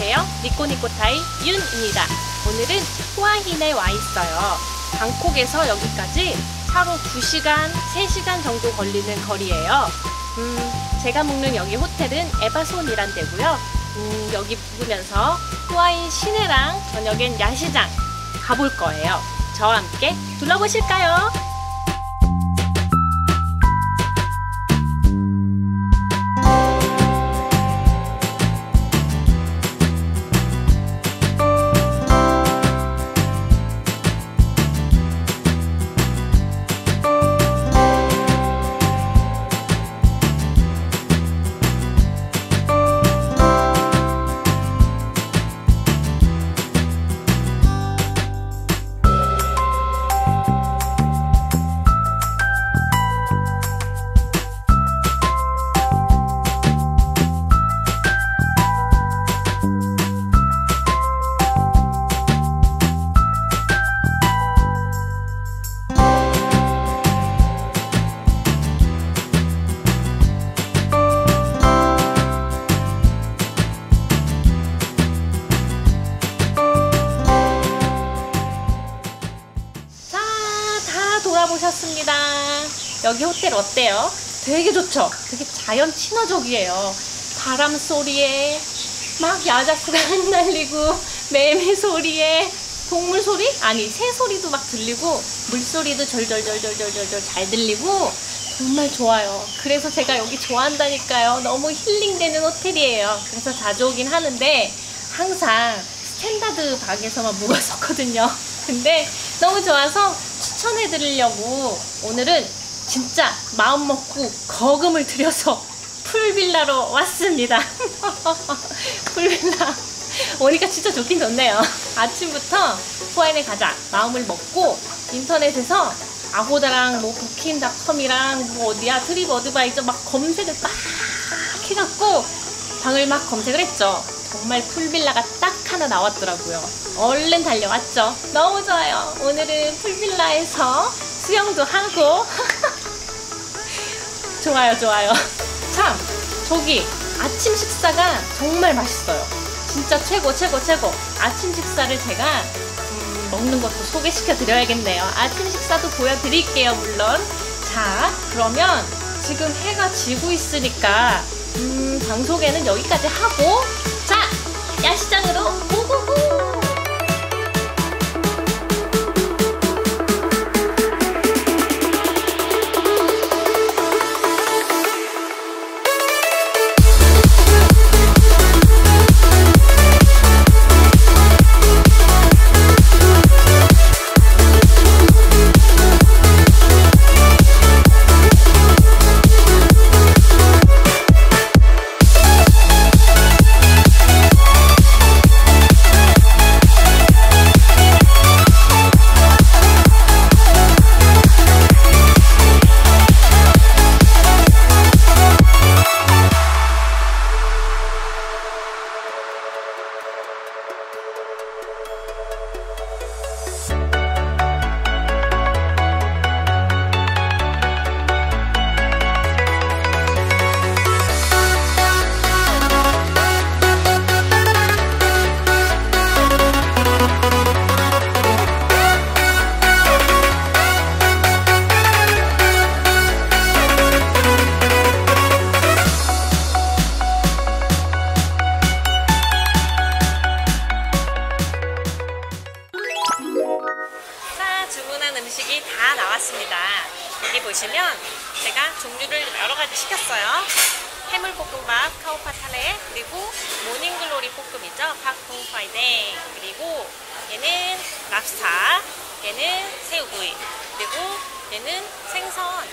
안녕하세요. 니꼬니꼬타이 윤입니다. 오늘은 후아힌에 와 있어요. 방콕에서 여기까지 차로 2시간, 3시간 정도 걸리는 거리예요. 음, 제가 묵는 여기 호텔은 에바손이란 데고요. 음, 여기 묵으면서 후아힌 시내랑 저녁엔 야시장 가볼 거예요. 저와 함께 둘러보실까요? 여기 호텔 어때요? 되게 좋죠? 되게 자연 친화적이에요. 바람 소리에 막 야자수가 흩날리고 매미 소리에 동물 소리? 아니 새 소리도 막 들리고 물소리도 절절절절절절 잘 들리고 정말 좋아요. 그래서 제가 여기 좋아한다니까요. 너무 힐링되는 호텔이에요. 그래서 자주 오긴 하는데 항상 스탠다드 방에서만 묵었었거든요. 근데 너무 좋아서 추천해 드리려고 오늘은 진짜 마음 먹고 거금을 들여서 풀빌라로 왔습니다. 풀빌라. 오니까 진짜 좋긴 좋네요. 아침부터 후아인에 가자 마음을 먹고 인터넷에서 아고다랑 뭐 부킹닷컴이랑 뭐 어디야 트립 어드바이저 막 검색을 막 해갖고 방을 막 검색을 했죠. 정말 풀빌라가 딱 하나 나왔더라고요. 얼른 달려왔죠. 너무 좋아요. 오늘은 풀빌라에서 수영도 하고 좋아요, 좋아요. 참, 저기 아침 식사가 정말 맛있어요. 진짜 최고, 최고, 최고. 아침 식사를 제가 음, 먹는 것도 소개시켜 드려야겠네요. 아침 식사도 보여드릴게요, 물론. 자, 그러면 지금 해가 지고 있으니까 음, 방송에는 여기까지 하고 자, 야시장으로 제가 종류를 여러 가지 시켰어요. 해물볶음밥, 카오파타레, 그리고 모닝글로리 볶음이죠. 팍퐁파이댕. 그리고 얘는 랍스타, 얘는 새우구이, 그리고 얘는 생선,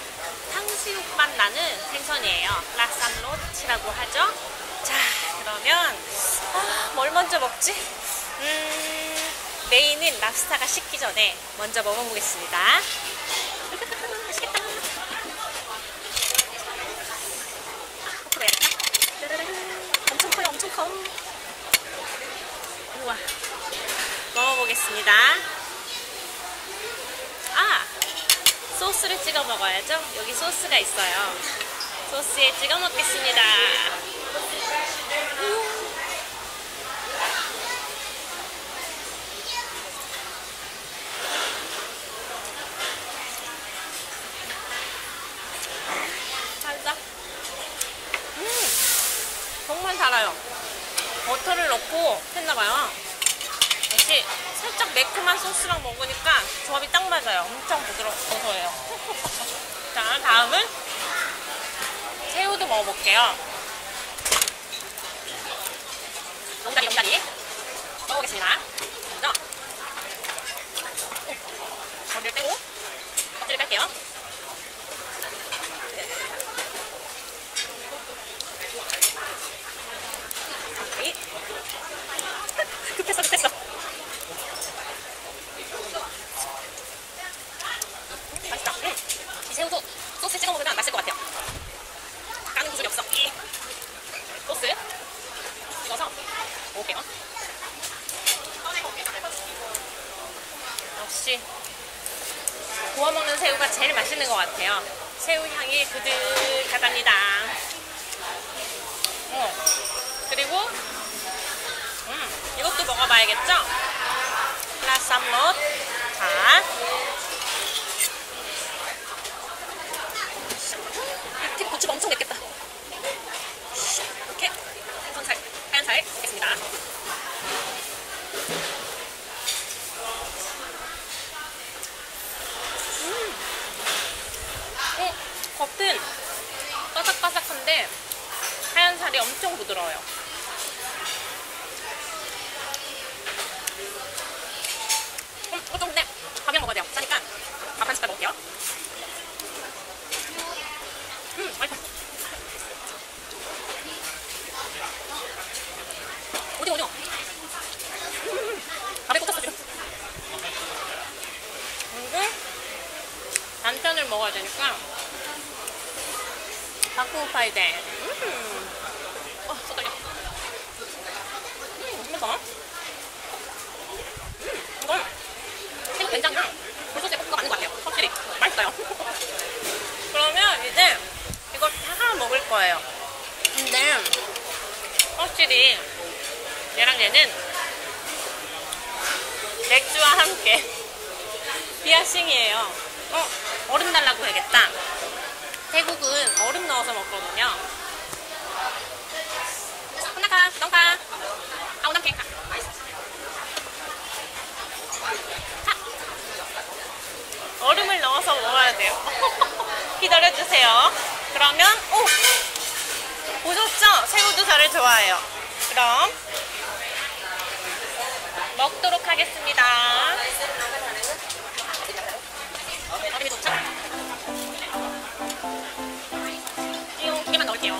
탕수육 맛 나는 생선이에요. 라쌈로치라고 하죠. 자, 그러면 아, 뭘 먼저 먹지? 음, 메인은 랍스타가 식기 전에 먼저 먹어보겠습니다. 우와. 먹어보겠습니다. 아 소스를 찍어 먹어야죠. 여기 소스가 있어요. 소스에 찍어 먹겠습니다. 음. 달다 음 정말 달아요. 버터를 넣고 했나봐요. 역시 살짝 매콤한 소스랑 먹으니까 조합이 딱 맞아요. 엄청 부드럽고서해요. 자, 다음은 새우도 먹어볼게요. 롱다리, 롱다리. 먹어보겠습니다. 먼저, 머리를 떼고, 껍질을 뺄게요. 이. 급했어, 급했어. 맛있다. 음. 이 새우도 소스 찍어 먹으면 맛있을 것 같아요. 까는 구슬이 없어. 이. 소스 찍어서 먹을게요. 역시 구워 먹는 새우가 제일 맛있는 것 같아요. 새우 향이 그득하답니다. 어. 그리고 음, 이것도 먹어봐야겠죠? 라쌈롯 자이 고추가 엄청 맵겠다 이렇게 손살 하얀 살 넣겠습니다 음. 어, 겉은 바삭바삭한데 하얀 살이 엄청 부드러워요 음, 좀 근데 가면 먹어야 돼요. 싸니까 밥한 숟갈 먹을게요. 음, 맛있어. 오징어, 오징어. 음, 밥에 꽂혔어, 지금. 이게 반찬을 먹어야 되니까 바쿠파이데. 음. 어, 손 떨려. 음, 맛있어. 이건 새우 된장이랑 불소스에 볶아가 맞는 것 같아요. 확실히 맛있어요. 그러면 이제 이걸 다 먹을 거예요. 근데 확실히 얘랑 얘는 맥주와 함께 비아싱이에요. 어, 얼음 달라고 해야겠다. 태국은 얼음 넣어서 먹거든요. 덩카, 아 얼음을 넣어서 먹어야 돼요. 기다려주세요. 그러면 오! 보셨죠? 새우도 저를 좋아해요. 그럼 먹도록 하겠습니다. 이거 두개만 넣을게요.